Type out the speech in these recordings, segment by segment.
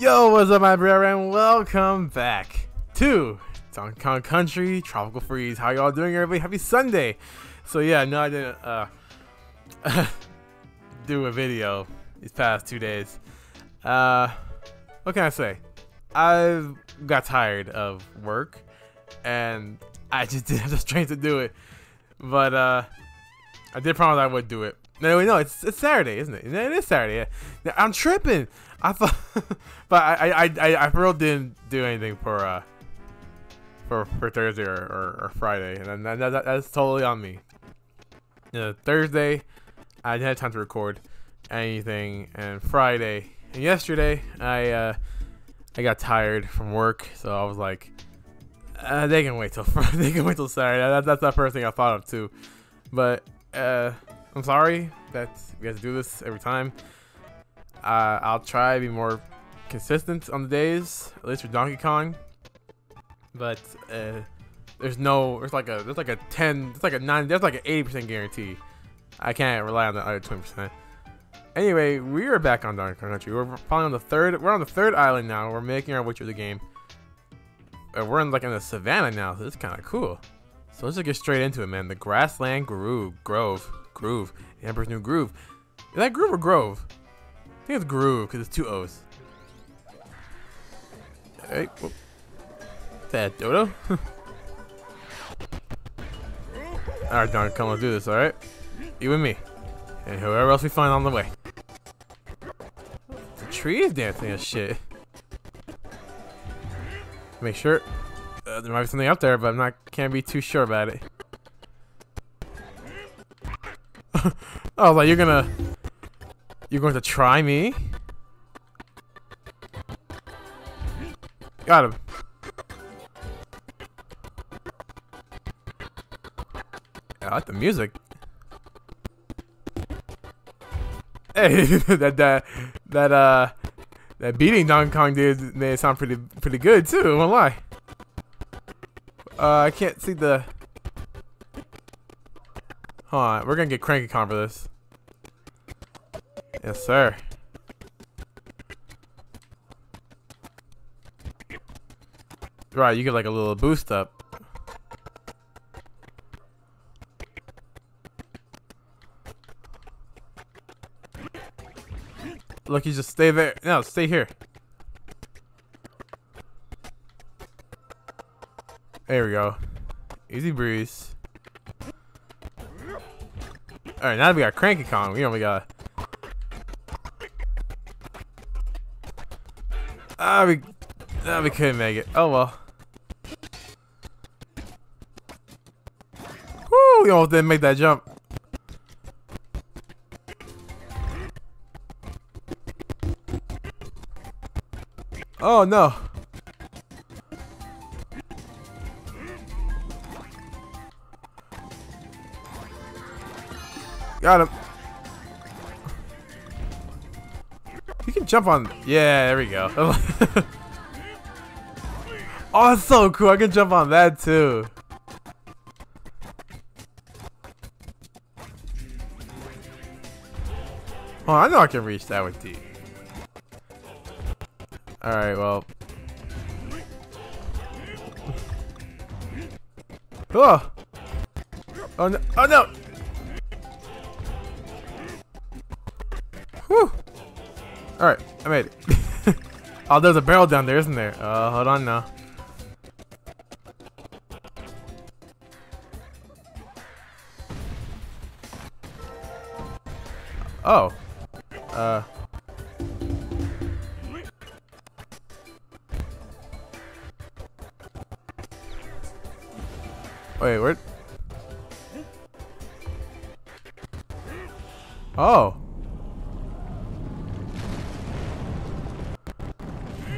Yo, what's up, my brother, and welcome back to Donkey Kong Country Tropical Freeze. How y'all doing, everybody? Happy Sunday! So yeah, no, I didn't uh, do a video these past two days. Uh, what can I say? I got tired of work, and I just didn't have the strength to do it. But uh, I did promise I would do it. No, no, it's it's Saturday, isn't it? It is Saturday. I'm tripping. I thought, but I I I I for real didn't do anything for uh for for Thursday or, or, or Friday, and that, that, that's totally on me. You know, Thursday, I didn't have time to record anything, and Friday and yesterday, I uh I got tired from work, so I was like, uh, they can wait till they can wait till Saturday. That, that's the first thing I thought of too. But uh, I'm sorry that we have to do this every time. Uh, I'll try to be more consistent on the days, at least for Donkey Kong. But uh, there's no, there's like a, there's like a 10, it's like a 9, there's like an 80% guarantee. I can't rely on the other 20%. Anyway, we are back on Donkey Kong Country. We're probably on the third, we're on the third island now. We're making our way through the game. And we're in like in the savannah now, so it's kind of cool. So let's just get straight into it, man. The Grassland Groove, Grove, Groove, the Emperor's New Groove. Is that Groove or Grove? I think it's Groove because it's two O's. Whoop. that Dodo? alright, Don, come let's do this, alright? You and me. And whoever else we find on the way. The tree is dancing and shit. Make sure. Uh, there might be something up there, but I'm not can't be too sure about it. oh, like you're gonna you're going to try me? Got him. I like the music. Hey, that that that uh that beating Donkey Kong did it sound pretty pretty good too. I won't lie. Uh, I can't see the. Hold on, we're gonna get Cranky Kong for this. Yes, sir. Right, you get like a little boost up. Look, you just stay there. No, stay here. There we go. Easy breeze. Alright, now we got Cranky Kong. We only got... Ah, we... Ah, we couldn't make it. Oh, well. Woo! We almost didn't make that jump. Oh, no. Got him. You can jump on. Yeah, there we go. oh, it's so cool. I can jump on that too. Oh, I know I can reach that with D. Alright, well. Oh! Oh no! Oh no! Alright, I made it. oh, there's a barrel down there, isn't there? Uh, hold on now. Oh. Uh. Wait, where? Oh.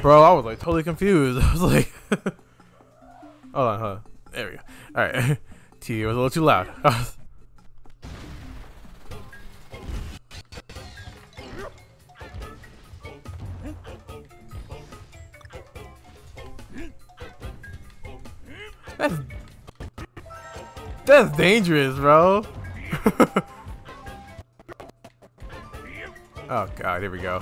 Bro, I was like totally confused. I was like, hold on, hold on. There we go. All right, T was a little too loud. That's that's dangerous, bro. Oh god, here we go.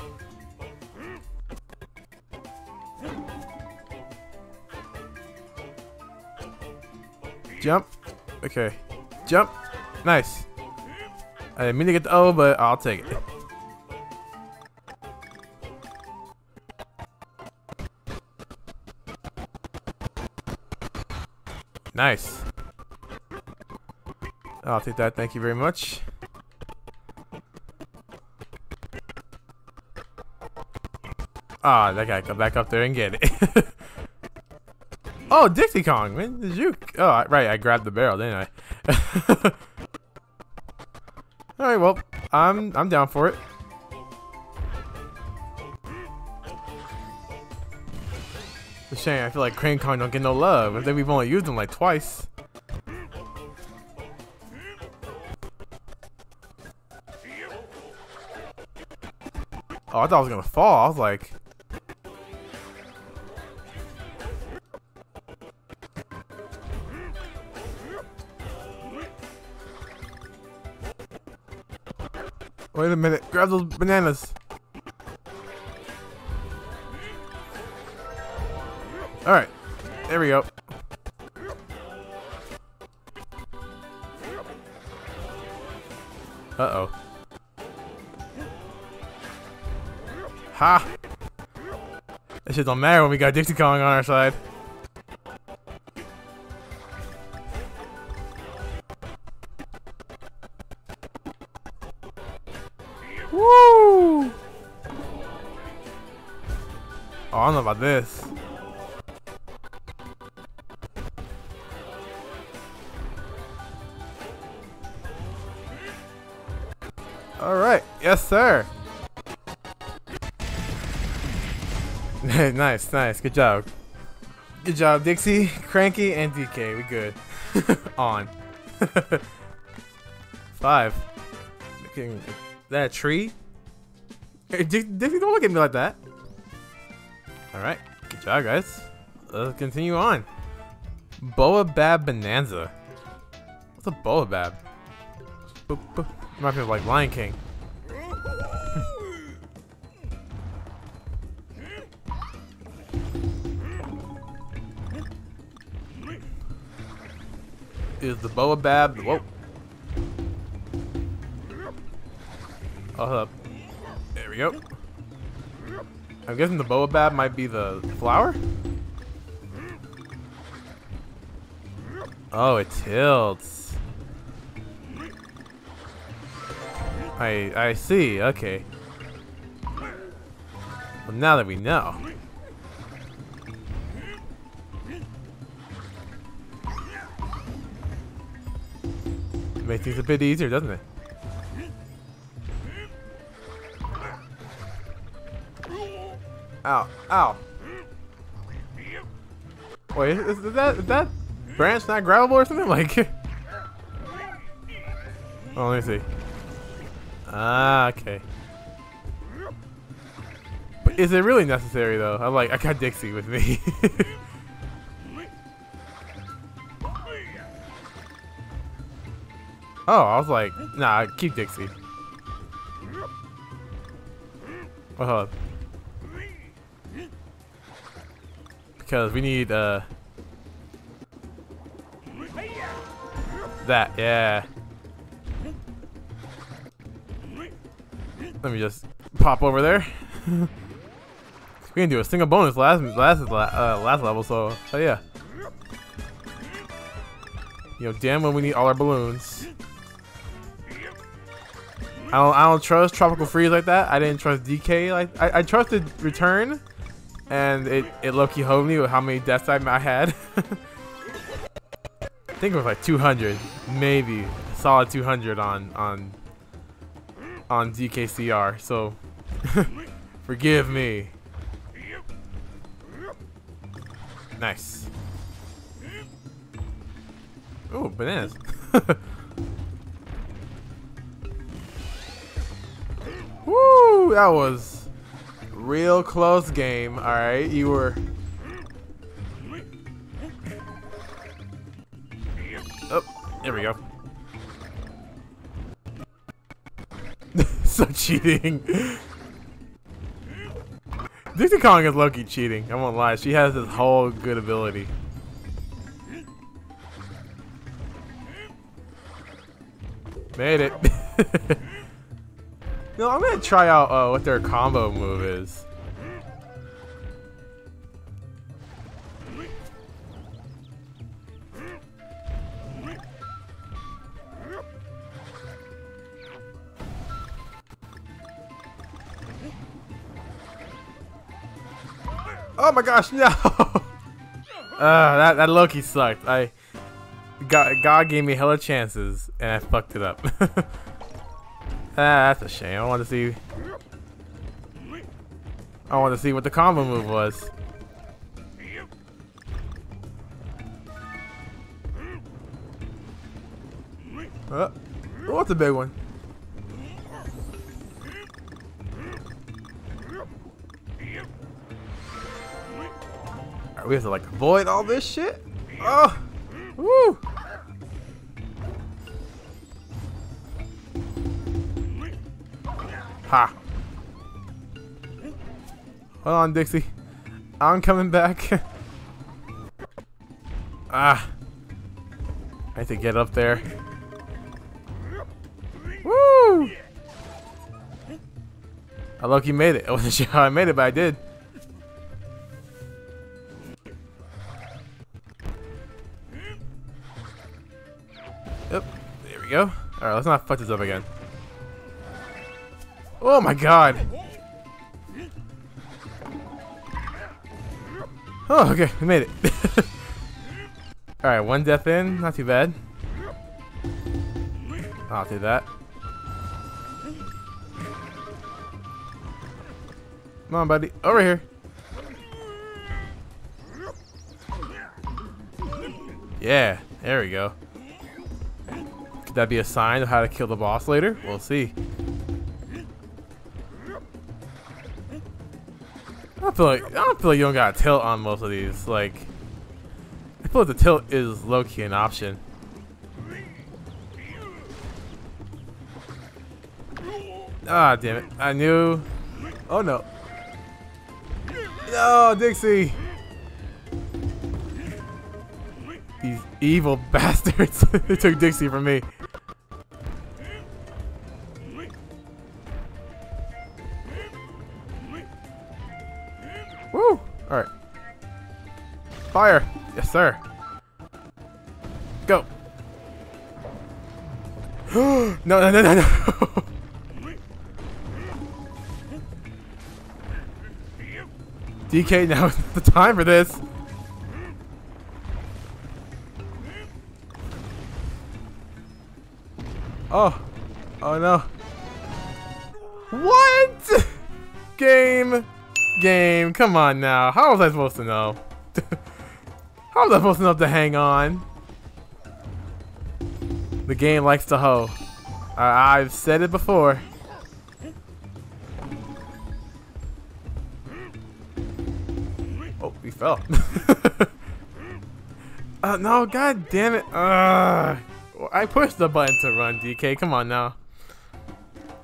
Jump. Okay. Jump. Nice. I didn't mean to get the O, but I'll take it. Nice. I'll take that. Thank you very much. Ah, that guy come back up there and get it. oh, Dixie Kong, man, did you? Oh, right, I grabbed the barrel, didn't I? All right, well, I'm I'm down for it. A shame. I feel like Cranky Kong don't get no love. I think we've only used him like twice. Oh, I thought I was gonna fall. I was like, Wait a minute. Grab those bananas. Alright. There we go. Uh-oh. Ha! That shit don't matter when we got Dixie Kong on our side. Sir. nice, nice, good job. Good job, Dixie, Cranky, and DK. We good. On. Five. Looking that tree? Hey, Dixie, don't look at me like that. Alright, good job, guys. Let's continue on. Baobab Bonanza. What's a Baobab? Boop, boop. Reminds me of like Lion King. Is the Baobab? Whoa. Oh, up. There we go. I'm guessing the Baobab might be the flower? Oh, it tilts. I I see, okay. Well, now that we know. Makes things a bit easier, doesn't it? Ow, ow. Wait, is, is that is that branch not grabbable or something? Like, oh, let me see. Ah, okay. But is it really necessary though? I'm like, I got Dixie with me. oh, I was like, nah, keep Dixie. Hold up. because we need uh that yeah let me just pop over there we can do a single bonus last last uh, last level so oh yeah you know damn when we need all our balloons I don't I don't trust tropical freeze like that I didn't trust DK like I, I trusted return and it, it low-key hoved me with how many deaths I had. I think it was like 200, maybe solid 200 on on on DKCR. So forgive me. Nice. Oh, bananas. Woo! That was Real close game, alright? You were... Oh, there we go. so cheating. Dixie Kong is low-key cheating. I won't lie. She has this whole good ability. Made it. no, I'm gonna try out uh, what their combo move is. Oh my gosh, no! uh, that, that low-key sucked. I God, God gave me hella chances, and I fucked it up. ah, that's a shame. I want to see... I want to see what the combo move was. Uh, what's a big one? we have to like avoid all this shit? Oh! Woo! Ha! Hold on, Dixie. I'm coming back. ah. I have to get up there. Woo! I lucky made it. I wasn't sure how I made it, but I did. Yep. There we go. Alright, let's not fuck this up again. Oh my god! Oh, okay, we made it. Alright, one death in, not too bad. I'll do that. Come on, buddy. Over here. Yeah, there we go. Could that be a sign of how to kill the boss later? We'll see. Feel like I don't feel like you don't got a tilt on most of these. Like I feel like the tilt is low key an option. Ah, damn it! I knew. Oh no! No, Dixie! These evil bastards! they took Dixie from me. Fire! Yes, sir. Go! no, no, no, no, no! DK, now is the time for this! Oh! Oh no! What? Game! game. Come on now. How was I supposed to know? How was I supposed to know to hang on? The game likes to hoe. Uh, I've said it before. Oh, we fell. uh, no, god damn it. Uh, I pushed the button to run, DK. Come on now.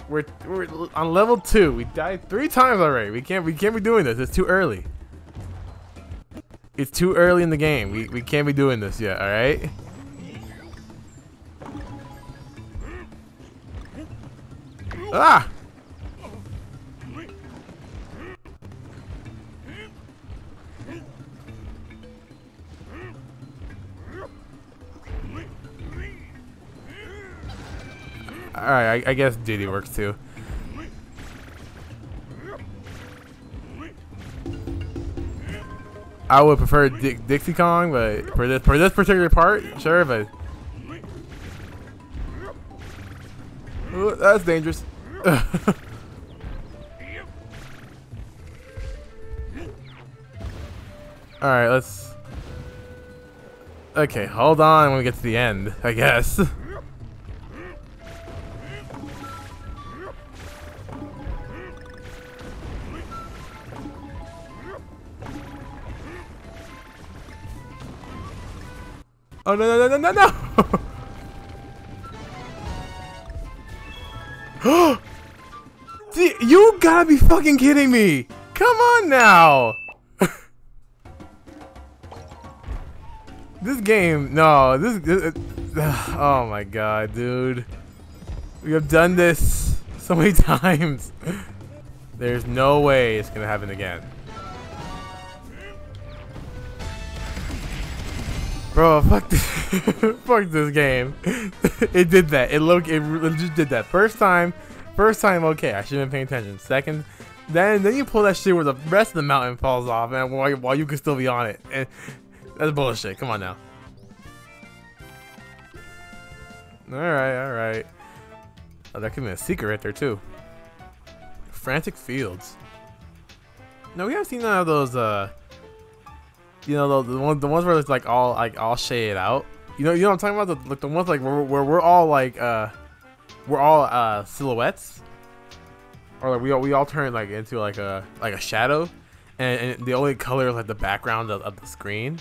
We're we're on level two. We died three times already. We can't we can't be doing this. It's too early. It's too early in the game. We we can't be doing this yet. All right. Ah! Alright, I, I, guess Diddy works too. I would prefer Di Dixie Kong, but for this for this particular part, sure, but Ooh, that's dangerous. Alright, let's... Okay, hold on when we get to the end, I guess. No no no no no no! You gotta be fucking kidding me! Come on now! this game, no, this, this oh my god, dude. We have done this so many times. There's no way it's gonna happen again. Bro, fuck this, fuck this game. it did that. It look, it just did that. First time, first time, okay, I should have been paying attention. Second, then then you pull that shit where the rest of the mountain falls off, and while, while you can still be on it, and that's bullshit. Come on now. All right, all right. Oh, that could be a secret right there too. Frantic Fields. No, we haven't seen none of those. Uh, you know, the, the ones the ones where it's like all like all shaded out. You know, you know what I'm talking about? The like the ones like where, where we're all like uh, we're all uh silhouettes, or like we all we all turn like into like a like a shadow, and, and the only color is like the background of, of the screen.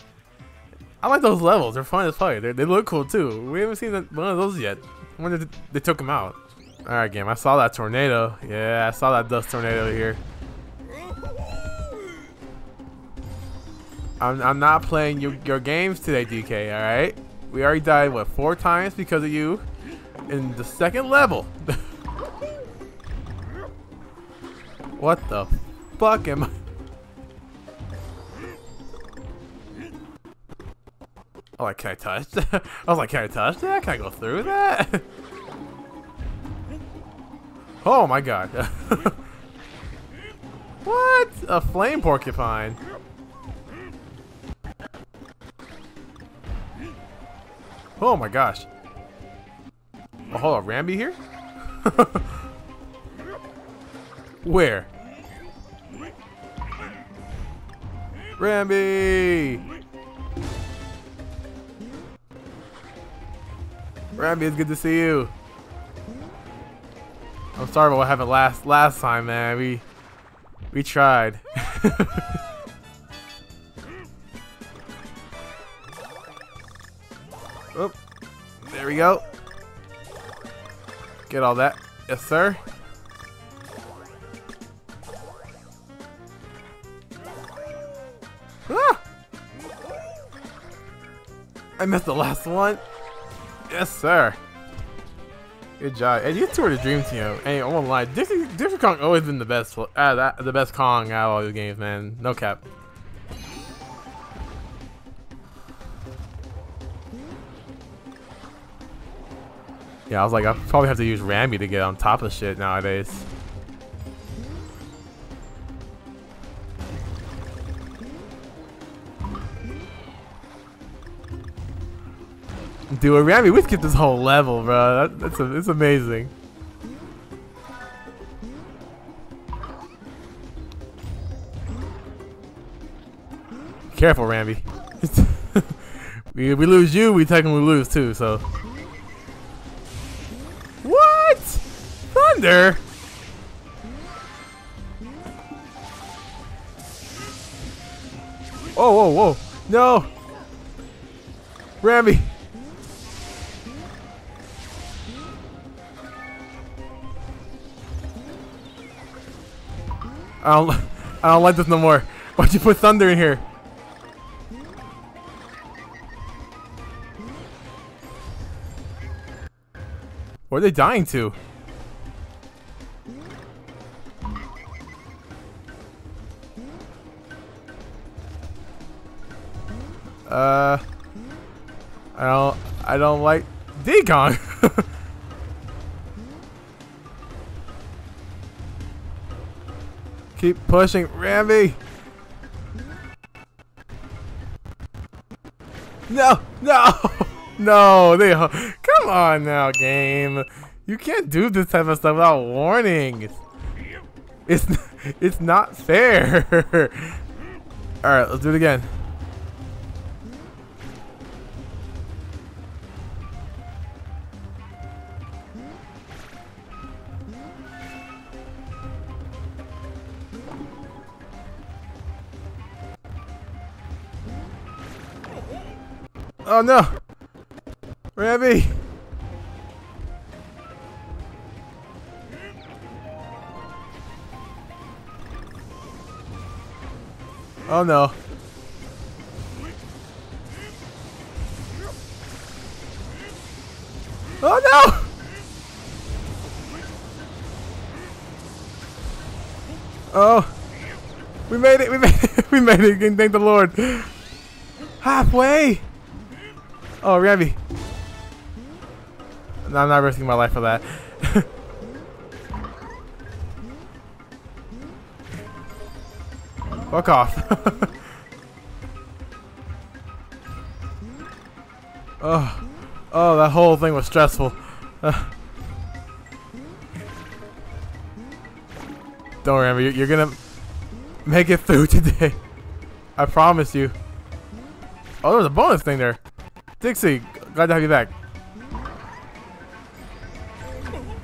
I like those levels. They're fun as fuck. They they look cool too. We haven't seen one of those yet. I wonder if they took them out. All right, game. I saw that tornado. Yeah, I saw that dust tornado here. I'm, I'm not playing your, your games today, DK, alright? We already died, what, four times because of you? In the second level. what the fuck am I? Oh, like, can I touch that? I was like, can I touch that? Can I go through that? Oh my god. what? A flame porcupine. Oh my gosh. Oh, hold on, Rambi here? Where? Rambi! Rambi, it's good to see you. I'm sorry about what happened last last time, man. We we tried. we go. Get all that. Yes, sir. Ah! I missed the last one. Yes, sir. Good job. And you two are the dream team. Hey, I won't lie. Dixie, Dixie Kong always been the best, uh, the best Kong out of all these games, man. No cap. Yeah, I was like, I probably have to use Rambi to get on top of shit nowadays. Dude, Rambi, we skipped this whole level, bro. That, that's a, it's amazing. Careful, Rambi. we, we lose you, we technically lose too, so. Thunder? Oh, whoa, whoa. No. Rambi. I don't, I don't like this no more. Why'd you put thunder in here? What are they dying to? I don't like Decon. Keep pushing, Rambi. No, no, no. They come on now, game. You can't do this type of stuff without warnings. It's it's not fair. All right, let's do it again. Oh no! Remy! Oh no. Oh no! Oh. We made it, we made it, we made it, thank the Lord. Halfway! Oh, Rambi. No, I'm not risking my life for that. Fuck off. oh. Oh, that whole thing was stressful. Don't worry, you're, you're gonna make it through today. I promise you. Oh, there was a bonus thing there. Dixie, glad to have you back.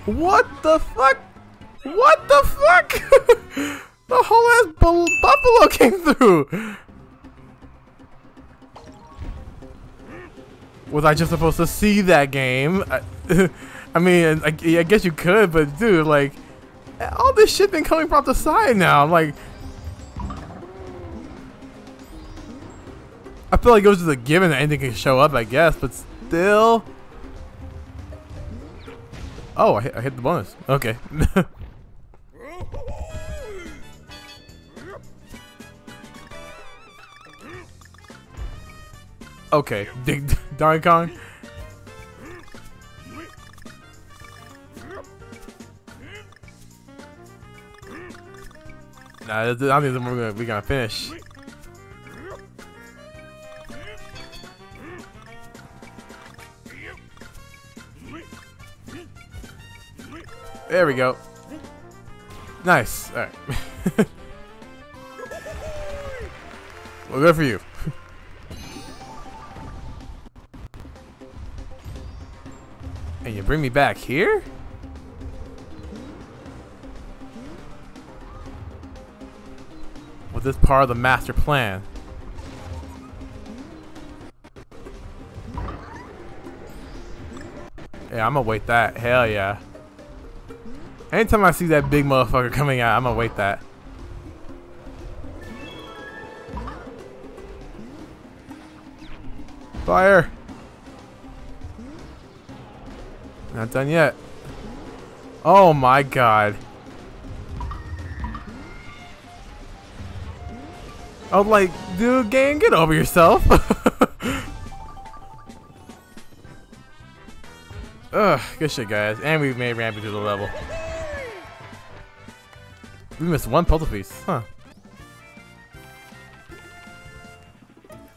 What the fuck? What the fuck? the whole ass buffalo came through. Was I just supposed to see that game? I, I mean, I, I, guess you could, but dude, like, all this shit been coming from the side now. I'm like, I feel like it was just a given that anything can show up, I guess, but still. Oh, I hit, I hit the bonus. Okay. Okay, Dig Donkey Kong. Nah, I don't think we're gonna we gonna finish. There we go. Nice. All right. well, good for you. And you bring me back here? Was this part of the master plan? Yeah, I'm gonna wait that. Hell yeah. Anytime I see that big motherfucker coming out, I'm gonna wait that. Fire! Not done yet. Oh my god. I'm like, dude, gang, get over yourself. Ugh, good shit, guys. And we've made Rambi to the level. We missed one puzzle piece, huh?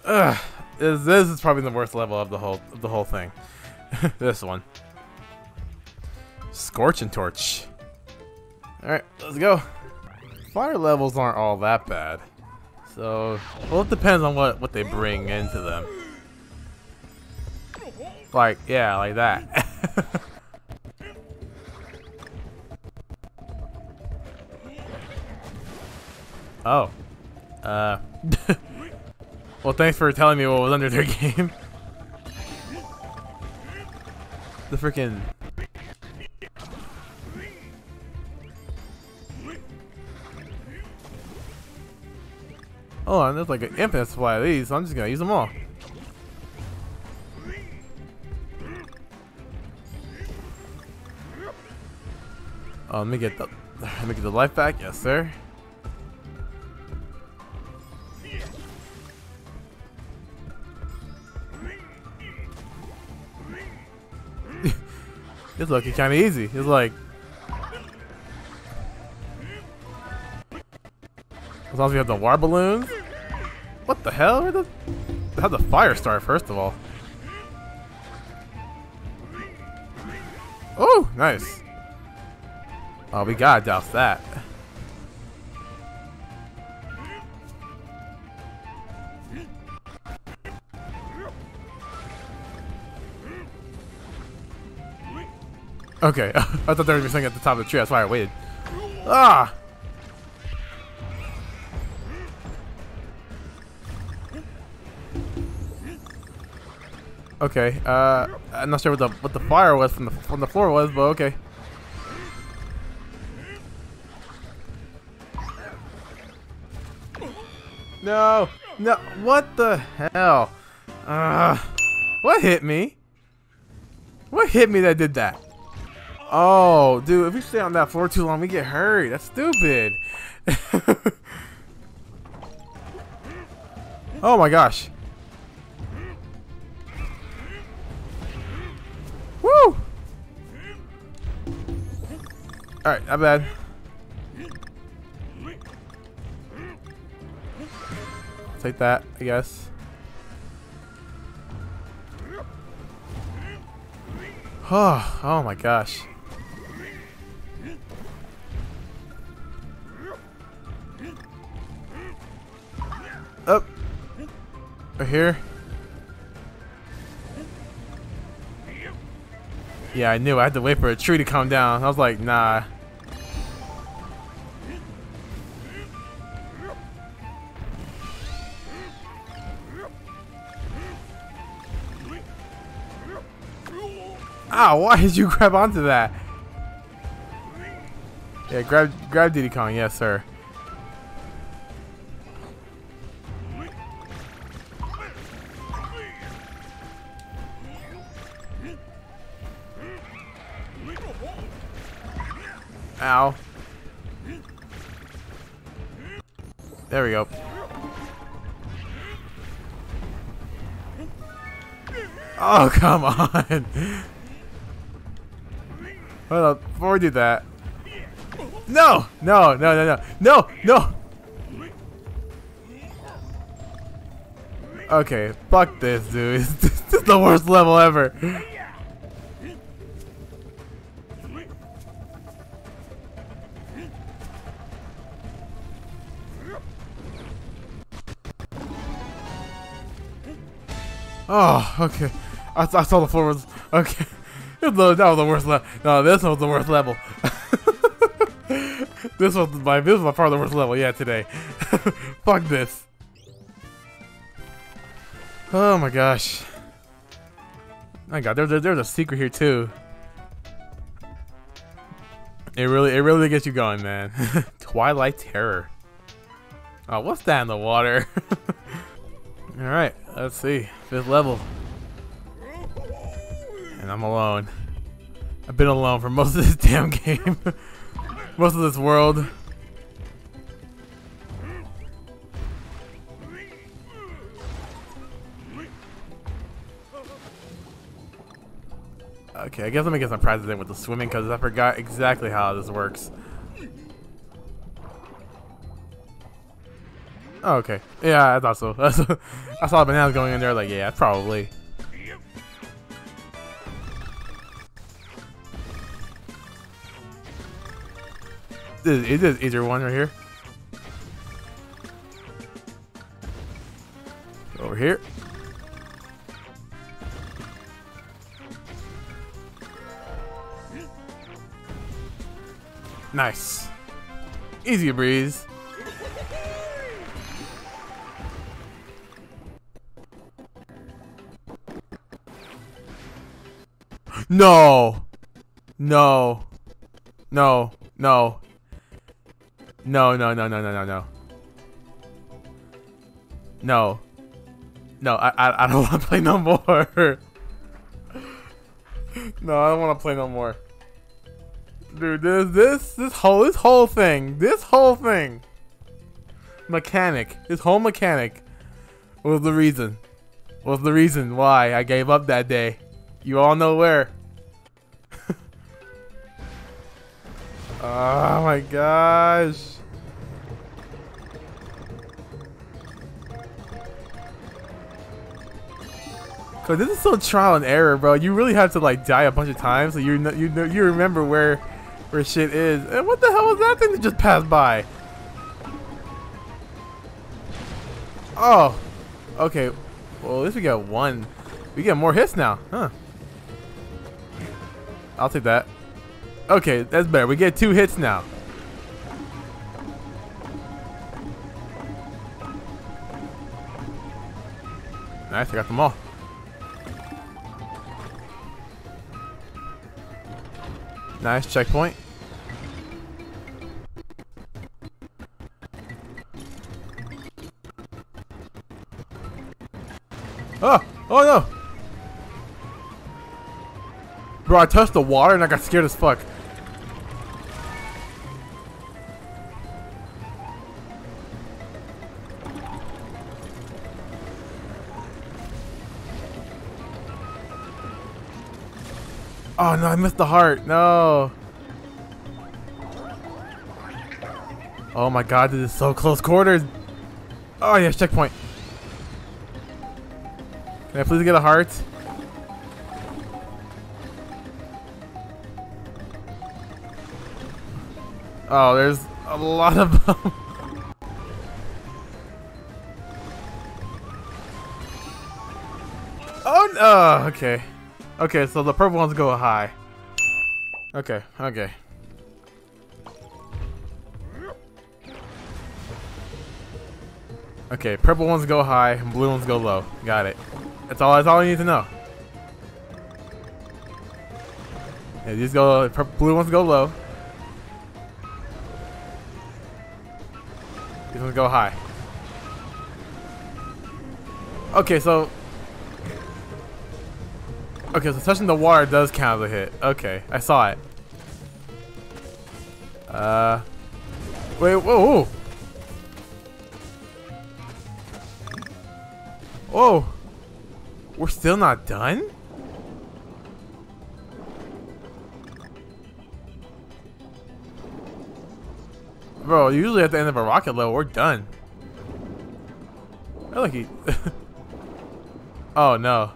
Ugh, this, this is probably the worst level of the whole of the whole thing. this one. Scorch 'n' Torch. Alright, let's go. Fire levels aren't all that bad. So, well, it depends on what, what they bring into them. Like, yeah, like that. oh. Uh. well, thanks for telling me what was under their game. the freaking Oh, there's like an infinite supply of these, so I'm just gonna use them all. Oh, let me get the let me get the life back, yes sir. It's looking kinda easy. It's like As long as we have the war balloons. What the hell? Where the how the fire start first of all? Oh, nice. Oh, we gotta douse that. Okay, I thought there was something at the top of the tree. That's why I waited. Ah! Okay, uh, I'm not sure what the what the fire was from the from the floor was, but okay. No! No! What the hell? Uh, what hit me? What hit me that did that? Oh, dude, if we stay on that floor too long, we get hurt. That's stupid. oh my gosh. Woo! Alright, not bad. Take that, I guess. Oh, oh my gosh. Up. Right here. Yeah, I knew. I had to wait for a tree to come down. I was like, nah. Ow, why did you grab onto that? Yeah, grab grab Diddy Kong, yes sir. There we go. Oh, come on. Hold up. Before we do that. No! No, no, no, no. No! No! Okay, fuck this, dude. this is the worst level ever. Oh, okay. I, I saw the floor was okay. that was the worst level. No, this was the worst level. this was my this was my far the worst level. Yeah, today. Fuck this. Oh my gosh. My God, there's there's a secret here too. It really it really gets you going, man. Twilight Terror. Oh, what's that in the water? All right, let's see. Fifth level. And I'm alone. I've been alone for most of this damn game. most of this world. Okay, I guess I'm gonna get some practice in with the swimming because I forgot exactly how this works. Oh, okay. Yeah, I thought so. I saw bananas going in there, like, yeah, probably. This is, this easier one right here. Over here. Nice. Easy breeze. No. No. No. No. No, no, no, no, no, no, no. No. No, I, I, I don't want to play no more. no, I don't want to play no more. Dude, this, this, this whole, this whole thing, this whole thing, mechanic, this whole mechanic was the reason, was the reason why I gave up that day. You all know where. oh my gosh. Cause this is so trial and error, bro. You really have to like die a bunch of times so you know, you know, you remember where where shit is. And what the hell was that thing that just passed by? Oh, okay. Well, at least we got one. We get more hits now, huh? I'll take that. Okay, that's better. We get two hits now. Nice, I got them all. Nice, checkpoint. Oh! Oh no! Bro, I touched the water and I got scared as fuck. Oh no, I missed the heart. No. Oh my god, this is so close quarters. Oh yes, checkpoint. Can I please get a heart? Oh, there's a lot of them. oh no! Uh, okay. Okay, so the purple ones go high. Okay, okay. Okay, purple ones go high, and blue ones go low. Got it. That's all. That's all I need to know. Yeah, these go. Blue ones go low. Go high. Okay, so. Okay, so touching the water does count as a hit. Okay, I saw it. Uh. Wait, whoa, whoa. Whoa! We're still not done? Bro, usually at the end of a rocket level, we're done. I like he... oh, no.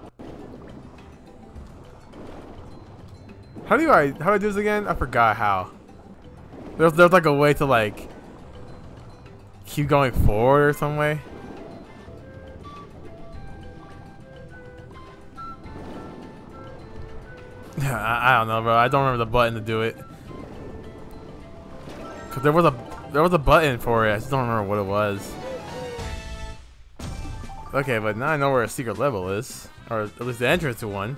How do I... How do I do this again? I forgot how. There's, there's like a way to like... Keep going forward or some way. I, I don't know, bro. I don't remember the button to do it. Cause there was a there was a button for it. I just don't remember what it was. Okay, but now I know where a secret level is, or at least the entrance to one.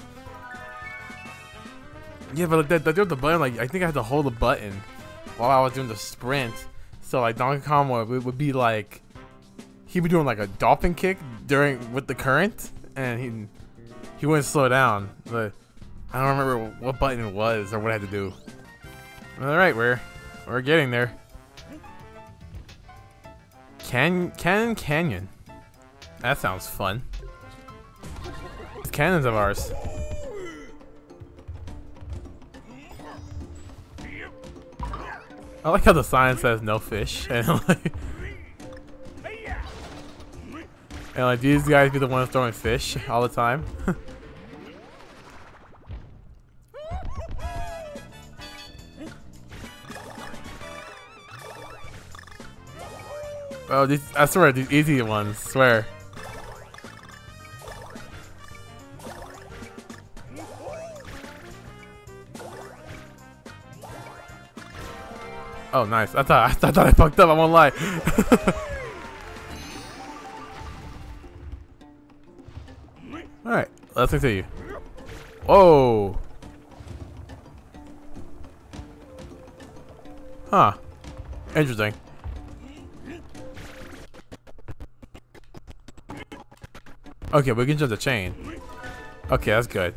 Yeah, but like, that, the button, like I think I had to hold the button while I was doing the sprint. So like Donkey Kong would, would be like he'd be doing like a dolphin kick during with the current, and he he wouldn't slow down. But I don't remember what button it was or what I had to do. Alright, we're we're getting there. Can Cannon Canyon. That sounds fun. It's cannons of ours. I like how the sign says no fish and like And like these guys be the ones throwing fish all the time. Oh, these, I swear, these easy ones, swear. Oh, nice. I thought I thought I fucked up. I won't lie. All right, let's continue. Whoa. Huh. Interesting. Okay, we can jump the chain. Okay, that's good.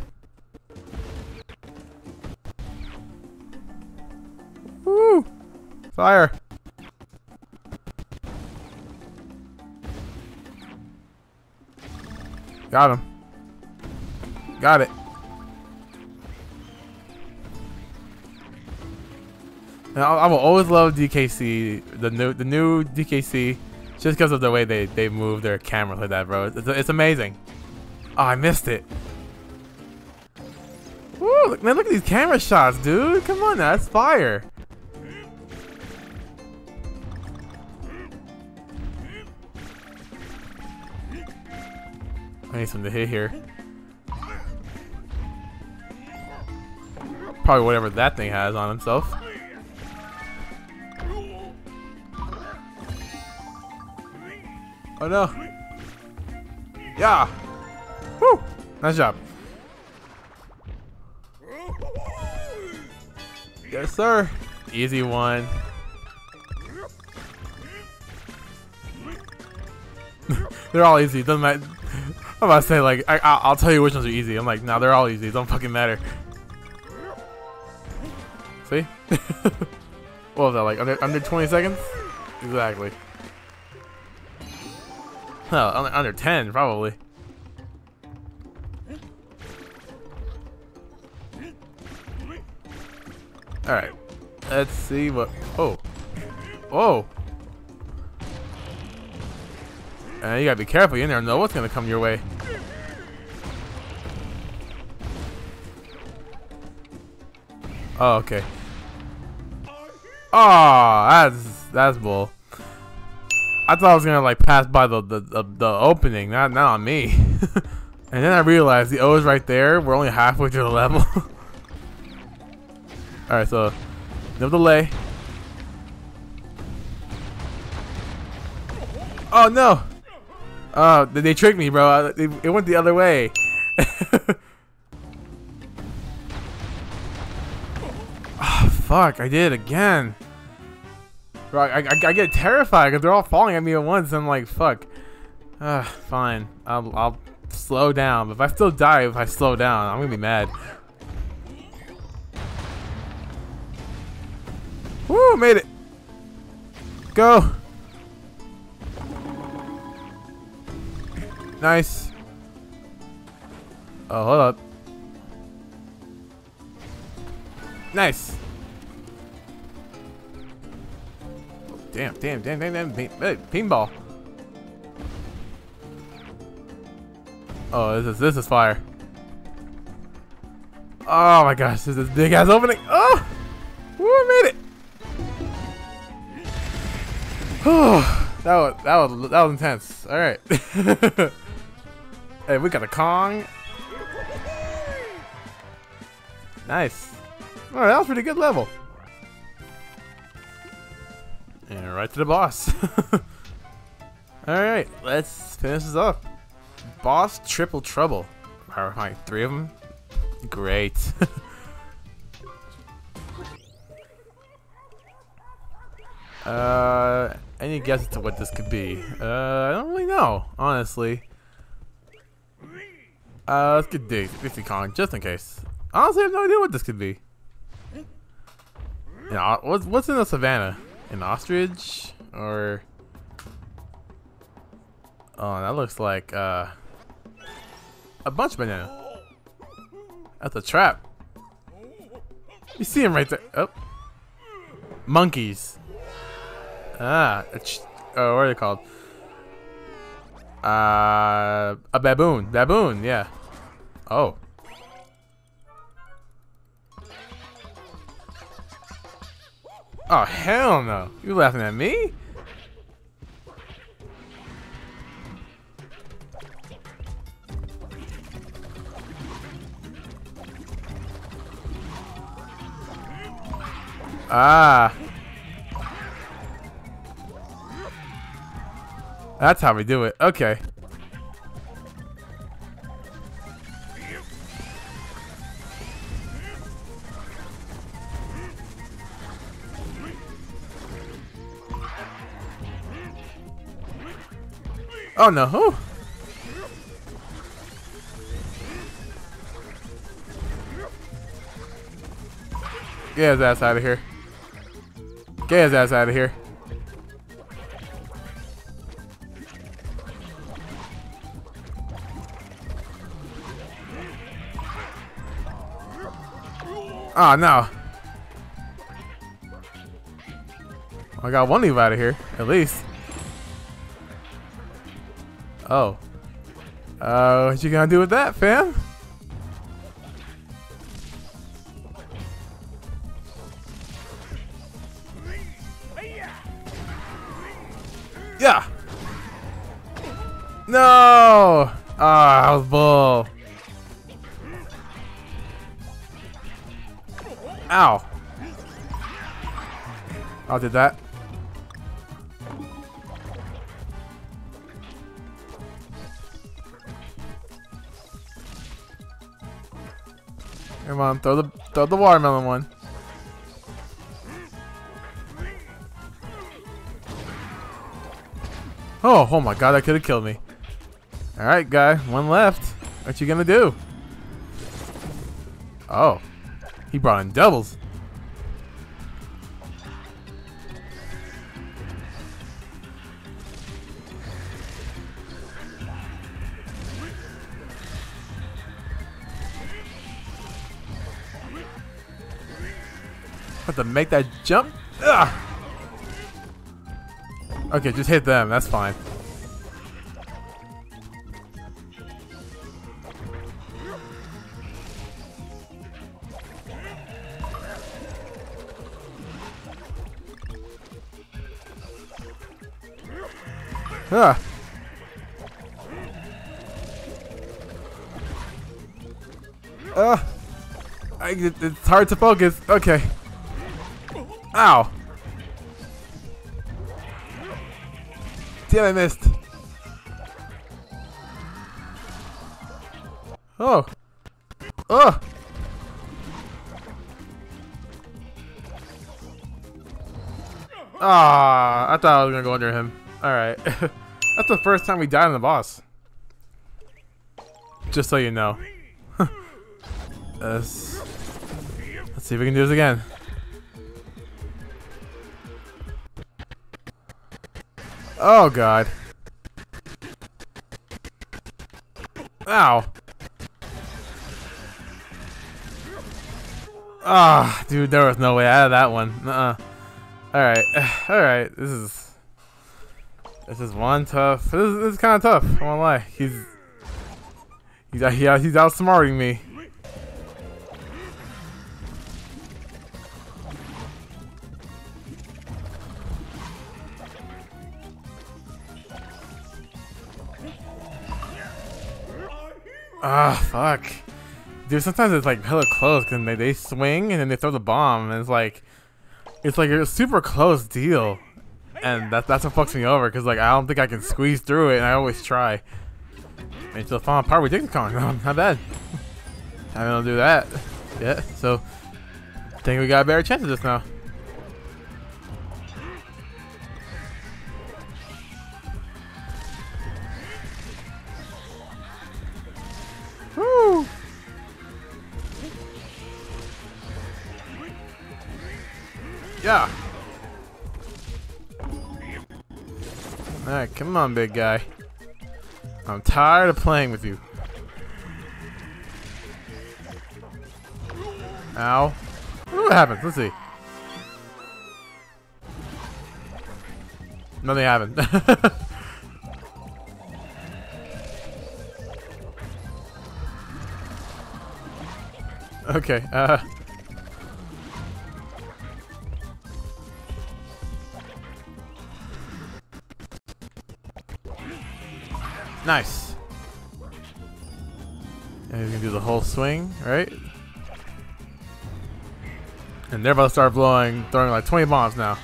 Woo! Fire! Got him. Got it. Now, I will always love DKC, the new the new DKC just because of the way they, they move their cameras like that, bro. It's, it's amazing. Oh, I missed it. Woo, look, man, look at these camera shots, dude. Come on, that's fire. I need something to hit here. Probably whatever that thing has on himself. Oh no. Yeah. Woo. Nice job. Yes, sir. Easy one. They're all easy. Doesn't matter. I'm about to say like I, will tell you which ones are easy. I'm like, nah, they're all easy. Don't fucking matter. See? what was that like under under 20 seconds? Exactly. Oh, under, under 10 probably. All right. Let's see what. Oh. Oh! Uh, you gotta be careful. You never know what's gonna come your way. Oh, okay. Oh, that's that's bull. I thought I was gonna like pass by the the, the, the opening, not not on me. and then I realized the O is right there. We're only halfway to the level. All right, so no delay. Oh no! Oh, they tricked me, bro. It went the other way. oh, fuck! I did again. I, I, I get terrified because they're all falling at me at once. I'm like, fuck. Uh, fine. I'll, I'll slow down. But if I still die if I slow down, I'm gonna be mad. Woo, made it. Go. Nice. Oh, hold up. Nice. Damn, damn, damn, damn, damn. Hey, pinball. Oh, this is this is fire. Oh my gosh, this is big ass opening. Oh, Woo, I made it. Oh, that was that was that was intense. All right. hey, we got a Kong. Nice. All right, that was pretty good level. And right to the boss. Alright, let's finish this up. Boss Triple Trouble. Are my three of them? Great. uh, any guesses to what this could be? Uh, I don't really know, honestly. Uh, let's get Dixie Kong, just in case. Honestly, I have no idea what this could be. Yeah, what's what's in the savannah? An ostrich? Or... Oh, that looks like, uh... A bunch banana. That's a trap. You see him right there. Oh. Monkeys. Ah. Oh, what are they called? Uh, a baboon. Baboon, yeah. Oh. Oh, hell no. You laughing at me? Ah. That's how we do it. Okay. Oh no. Ooh. Get his ass out of here. Get his ass out of here. Oh no. I got one leave out of here, at least. Oh. Uh, what you gonna do with that, fam? Yeah. No. Ah, oh, bull. Ow. I did that. Come on, throw the throw the watermelon one. Oh, oh my god, that could have killed me. Alright, guy. One left. What you gonna do? Oh. He brought in doubles. Have to make that jump. Ugh. Okay, just hit them. That's fine. Ah. Uh, I, it, it's hard to focus. Okay. Ow. Damn, I missed. Oh. Oh. Ah, I thought I was gonna go under him. Alright. That's the first time we died on the boss. Just so you know. let's, let's see if we can do this again. Oh god. Ow. Ah, oh, dude, there was no way out of that one. Uh-uh. Alright, alright, this is... This is one tough. This is, is kind of tough. I won't lie. He's he's he's outsmarting me. Ah, fuck. Dude, sometimes it's like hella close because they, they swing and then they throw the bomb and it's like, it's like a super close deal and that, that's what fucks me over because like I don't think I can squeeze through it, and I always try. Until the final part Dixie Kong, no, not bad. I don't do that. Yeah, so I think we got a better chance of this now. Yeah. Alright, come on, big guy. I'm tired of playing with you. Ow. What happens. Let's see. Nothing happened. okay, uh... Nice. And he's gonna do the whole swing, right? And they're about to start blowing, throwing like 20 bombs now.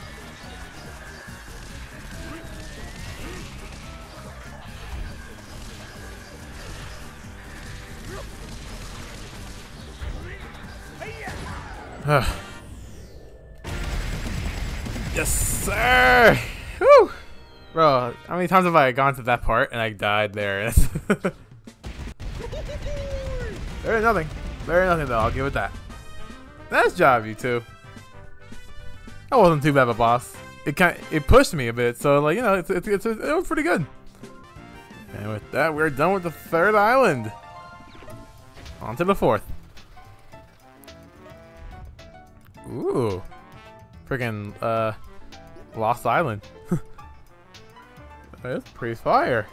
yes, sir! Bro, how many times have I gone to that part and I died there? there is nothing. There is nothing though, I'll give it that. Nice job, you two. That wasn't too bad of a boss. It kind of, it pushed me a bit, so like you know, it's, it's, it's, it was pretty good. And with that, we're done with the third island. On to the fourth. Ooh, freaking uh, Lost Island. That's pretty fire.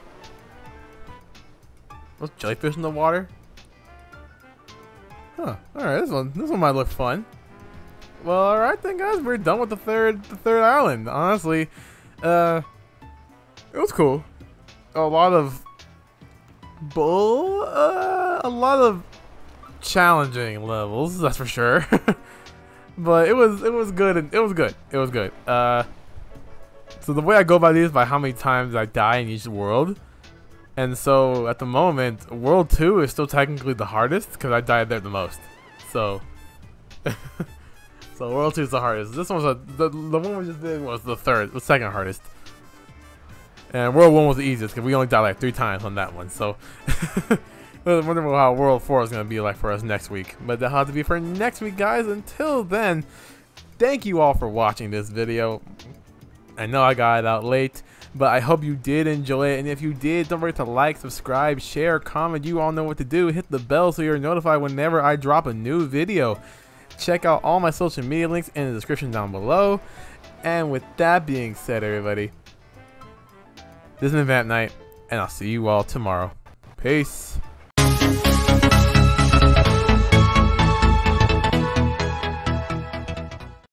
Those jellyfish in the water? Huh. Alright, this one this one might look fun. Well, alright then guys, we're done with the third the third island. Honestly, uh it was cool. A lot of bull uh, a lot of challenging levels, that's for sure. but it was it was good and it was good. It was good. Uh so the way I go by these is by how many times I die in each world. And so at the moment, World 2 is still technically the hardest because I died there the most. So, so World 2 is the hardest. This one was a, the, the one we just did was the third, the second hardest. And World 1 was the easiest because we only died like three times on that one. So, I wonder how World 4 is going to be like for us next week. But that'll have to be for next week, guys. Until then, thank you all for watching this video. I know I got it out late, but I hope you did enjoy it. And if you did, don't forget to like, subscribe, share, comment. You all know what to do. Hit the bell so you're notified whenever I drop a new video. Check out all my social media links in the description down below. And with that being said, everybody, this has been Vamp Knight, and I'll see you all tomorrow. Peace.